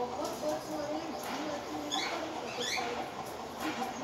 Вот, собственно, они на тему не ходят, а то, что они...